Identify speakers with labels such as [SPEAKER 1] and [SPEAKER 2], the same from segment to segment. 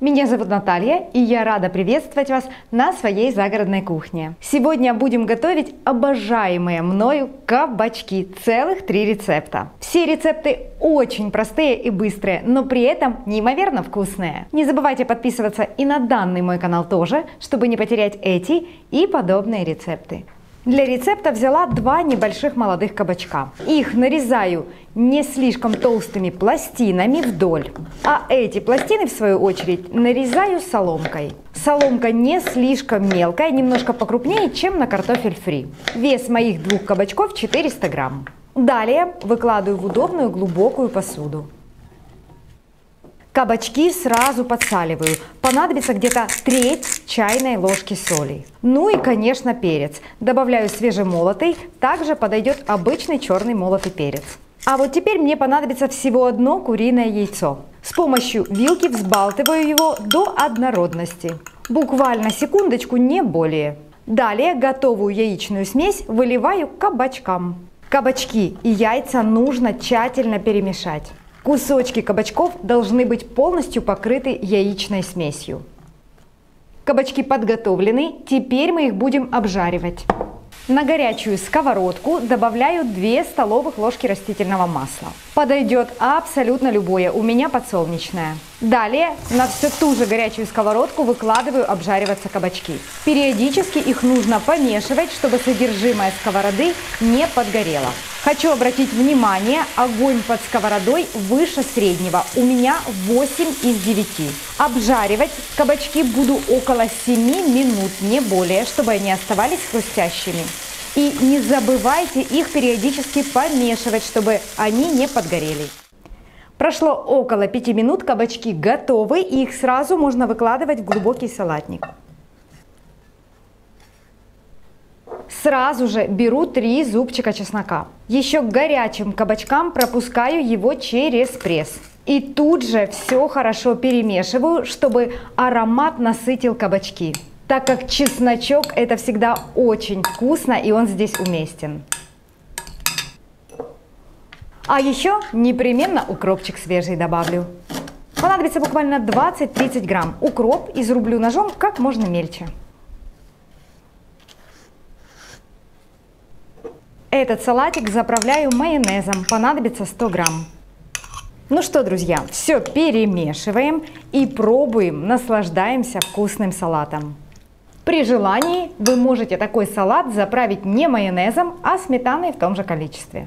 [SPEAKER 1] Меня зовут Наталья, и я рада приветствовать вас на своей загородной кухне. Сегодня будем готовить обожаемые мною кабачки, целых три рецепта. Все рецепты очень простые и быстрые, но при этом неимоверно вкусные. Не забывайте подписываться и на данный мой канал тоже, чтобы не потерять эти и подобные рецепты. Для рецепта взяла два небольших молодых кабачка. Их нарезаю не слишком толстыми пластинами вдоль. А эти пластины, в свою очередь, нарезаю соломкой. Соломка не слишком мелкая, немножко покрупнее, чем на картофель фри. Вес моих двух кабачков 400 грамм. Далее выкладываю в удобную глубокую посуду. Кабачки сразу подсаливаю. Понадобится где-то треть чайной ложки соли. Ну и, конечно, перец. Добавляю свежемолотый. Также подойдет обычный черный молотый перец. А вот теперь мне понадобится всего одно куриное яйцо. С помощью вилки взбалтываю его до однородности. Буквально секундочку, не более. Далее готовую яичную смесь выливаю кабачкам. Кабачки и яйца нужно тщательно перемешать. Кусочки кабачков должны быть полностью покрыты яичной смесью. Кабачки подготовлены, теперь мы их будем обжаривать. На горячую сковородку добавляю 2 столовых ложки растительного масла. Подойдет абсолютно любое, у меня подсолнечное. Далее на всю ту же горячую сковородку выкладываю обжариваться кабачки. Периодически их нужно помешивать, чтобы содержимое сковороды не подгорело. Хочу обратить внимание, огонь под сковородой выше среднего. У меня 8 из 9. Обжаривать кабачки буду около 7 минут, не более, чтобы они оставались хрустящими. И не забывайте их периодически помешивать, чтобы они не подгорели. Прошло около 5 минут, кабачки готовы, и их сразу можно выкладывать в глубокий салатник. Сразу же беру 3 зубчика чеснока. Еще к горячим кабачкам пропускаю его через пресс. И тут же все хорошо перемешиваю, чтобы аромат насытил кабачки. Так как чесночок это всегда очень вкусно и он здесь уместен. А еще непременно укропчик свежий добавлю. Понадобится буквально 20-30 грамм. Укроп изрублю ножом как можно мельче. Этот салатик заправляю майонезом, понадобится 100 грамм. Ну что, друзья, все перемешиваем и пробуем, наслаждаемся вкусным салатом. При желании вы можете такой салат заправить не майонезом, а сметаной в том же количестве.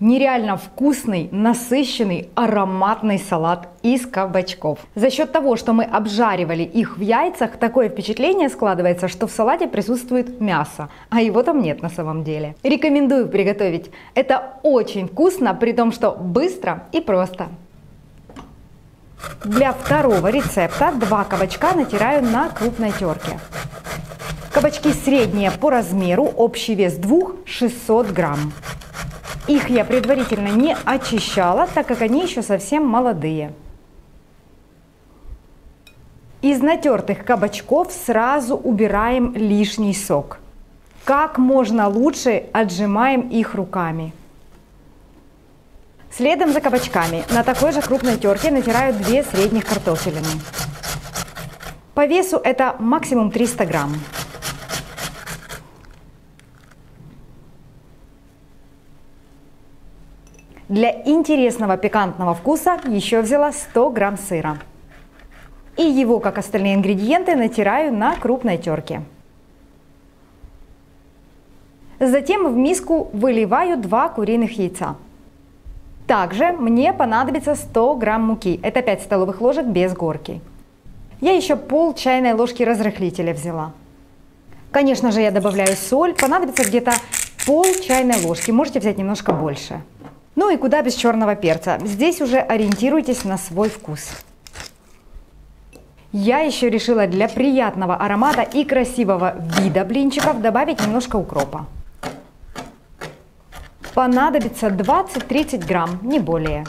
[SPEAKER 1] Нереально вкусный, насыщенный, ароматный салат из кабачков. За счет того, что мы обжаривали их в яйцах, такое впечатление складывается, что в салате присутствует мясо, а его там нет на самом деле. Рекомендую приготовить. Это очень вкусно, при том, что быстро и просто. Для второго рецепта два кабачка натираю на крупной терке. Кабачки средние по размеру, общий вес двух 600 грамм. Их я предварительно не очищала, так как они еще совсем молодые. Из натертых кабачков сразу убираем лишний сок. Как можно лучше отжимаем их руками. Следом за кабачками на такой же крупной терке натираю две средних картофелины. По весу это максимум 300 грамм. Для интересного пикантного вкуса еще взяла 100 грамм сыра. И его, как остальные ингредиенты, натираю на крупной терке. Затем в миску выливаю 2 куриных яйца. Также мне понадобится 100 грамм муки, это 5 столовых ложек без горки. Я еще пол чайной ложки разрыхлителя взяла. Конечно же я добавляю соль, понадобится где-то пол чайной ложки, можете взять немножко больше. Ну и куда без черного перца. Здесь уже ориентируйтесь на свой вкус. Я еще решила для приятного аромата и красивого вида блинчиков добавить немножко укропа. Понадобится 20-30 грамм, не более.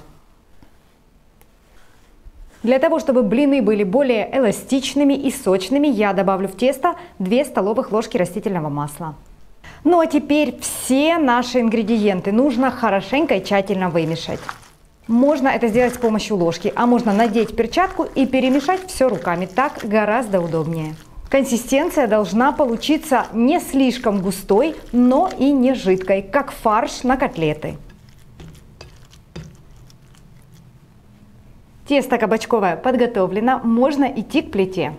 [SPEAKER 1] Для того, чтобы блины были более эластичными и сочными, я добавлю в тесто 2 столовых ложки растительного масла. Ну а теперь все наши ингредиенты нужно хорошенько и тщательно вымешать. Можно это сделать с помощью ложки, а можно надеть перчатку и перемешать все руками. Так гораздо удобнее. Консистенция должна получиться не слишком густой, но и не жидкой, как фарш на котлеты. Тесто кабачковое подготовлено, можно идти к плите.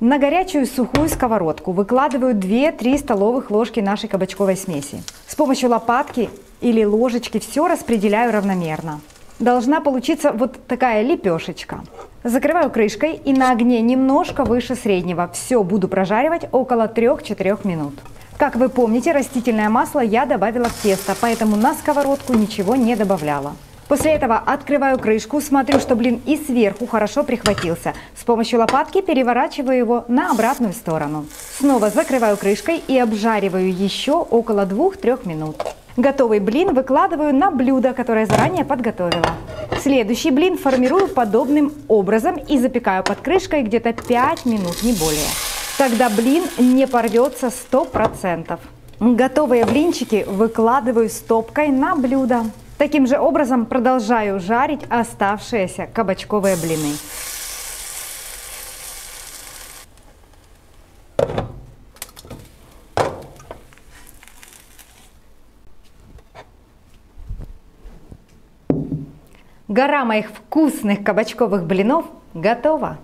[SPEAKER 1] На горячую сухую сковородку выкладываю 2-3 столовых ложки нашей кабачковой смеси. С помощью лопатки или ложечки все распределяю равномерно. Должна получиться вот такая лепешечка. Закрываю крышкой и на огне немножко выше среднего. Все буду прожаривать около 3-4 минут. Как вы помните, растительное масло я добавила в тесто, поэтому на сковородку ничего не добавляла. После этого открываю крышку, смотрю, что блин и сверху хорошо прихватился. С помощью лопатки переворачиваю его на обратную сторону. Снова закрываю крышкой и обжариваю еще около 2-3 минут. Готовый блин выкладываю на блюдо, которое заранее подготовила. Следующий блин формирую подобным образом и запекаю под крышкой где-то 5 минут, не более. Тогда блин не порвется 100%. Готовые блинчики выкладываю стопкой на блюдо. Таким же образом продолжаю жарить оставшиеся кабачковые блины. Гора моих вкусных кабачковых блинов готова.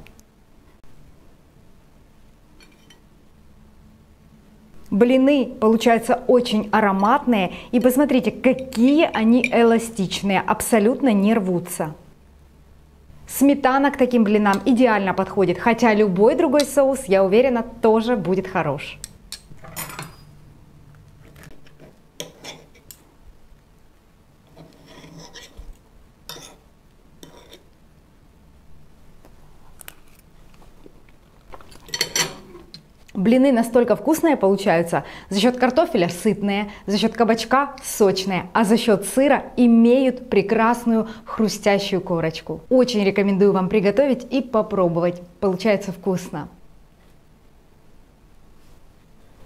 [SPEAKER 1] Блины получаются очень ароматные. И посмотрите, какие они эластичные, абсолютно не рвутся. Сметана к таким блинам идеально подходит, хотя любой другой соус, я уверена, тоже будет хорош. Блины настолько вкусные получаются, за счет картофеля сытные, за счет кабачка сочные, а за счет сыра имеют прекрасную хрустящую корочку. Очень рекомендую вам приготовить и попробовать, получается вкусно.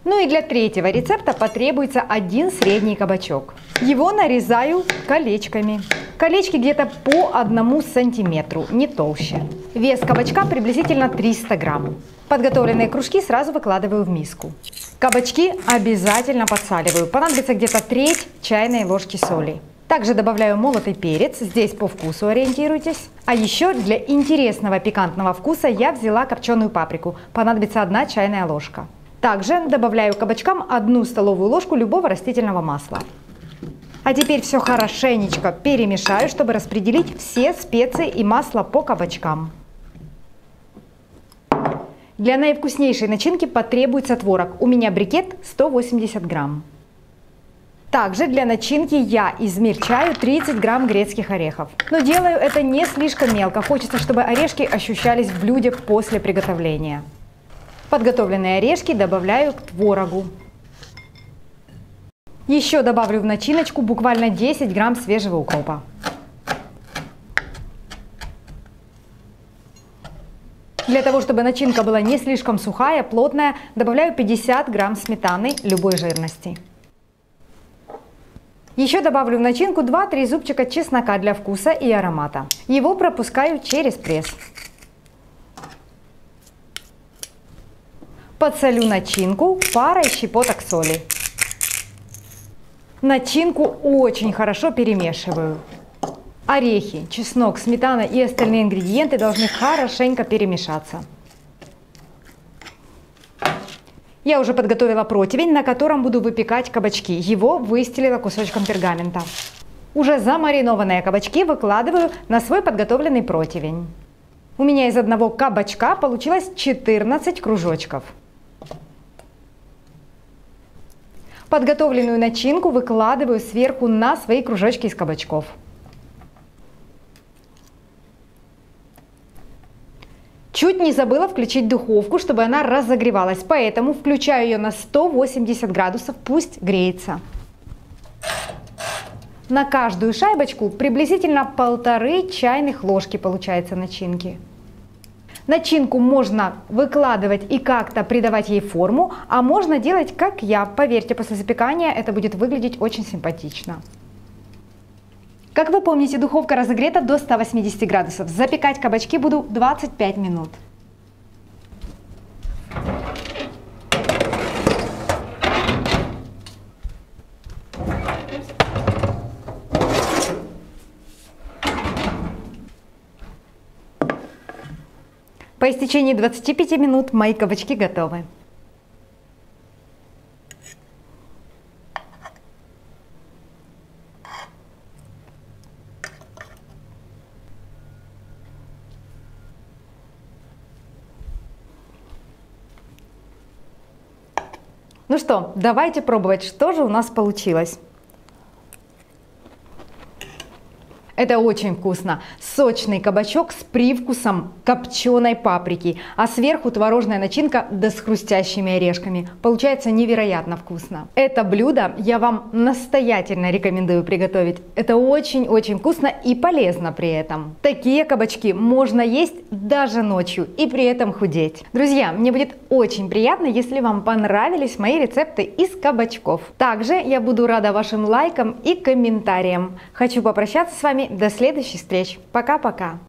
[SPEAKER 1] Ну и для третьего рецепта потребуется один средний кабачок. Его нарезаю колечками. Колечки где-то по одному сантиметру, не толще. Вес кабачка приблизительно 300 грамм. Подготовленные кружки сразу выкладываю в миску. Кабачки обязательно подсаливаю. Понадобится где-то треть чайной ложки соли. Также добавляю молотый перец, здесь по вкусу ориентируйтесь. А еще для интересного пикантного вкуса я взяла копченую паприку, понадобится одна чайная ложка. Также добавляю кабачкам одну столовую ложку любого растительного масла. А теперь все хорошенечко перемешаю, чтобы распределить все специи и масло по кабачкам. Для наивкуснейшей начинки потребуется творог. У меня брикет 180 грамм. Также для начинки я измельчаю 30 грамм грецких орехов. Но делаю это не слишком мелко. Хочется, чтобы орешки ощущались в блюде после приготовления. Подготовленные орешки добавляю к творогу. Еще добавлю в начиночку буквально 10 грамм свежего укропа. Для того, чтобы начинка была не слишком сухая, плотная, добавляю 50 грамм сметаны любой жирности. Еще добавлю в начинку 2-3 зубчика чеснока для вкуса и аромата. Его пропускаю через пресс. Подсолю начинку парой щепоток соли. Начинку очень хорошо перемешиваю. Орехи, чеснок, сметана и остальные ингредиенты должны хорошенько перемешаться. Я уже подготовила противень, на котором буду выпекать кабачки. Его выстелила кусочком пергамента. Уже замаринованные кабачки выкладываю на свой подготовленный противень. У меня из одного кабачка получилось 14 кружочков. Подготовленную начинку выкладываю сверху на свои кружочки из кабачков. Чуть не забыла включить духовку, чтобы она разогревалась, поэтому включаю ее на 180 градусов, пусть греется. На каждую шайбочку приблизительно полторы чайных ложки получается начинки. Начинку можно выкладывать и как-то придавать ей форму, а можно делать как я. Поверьте, после запекания это будет выглядеть очень симпатично. Как вы помните, духовка разогрета до 180 градусов. Запекать кабачки буду 25 минут. По истечении 25 минут мои кабачки готовы. Ну что, давайте пробовать, что же у нас получилось. Это очень вкусно. Сочный кабачок с привкусом копченой паприки, а сверху творожная начинка да с хрустящими орешками. Получается невероятно вкусно. Это блюдо я вам настоятельно рекомендую приготовить. Это очень-очень вкусно и полезно при этом. Такие кабачки можно есть даже ночью и при этом худеть. Друзья, мне будет очень приятно, если вам понравились мои рецепты из кабачков. Также я буду рада вашим лайкам и комментариям. Хочу попрощаться с вами до следующих встреч. Пока-пока.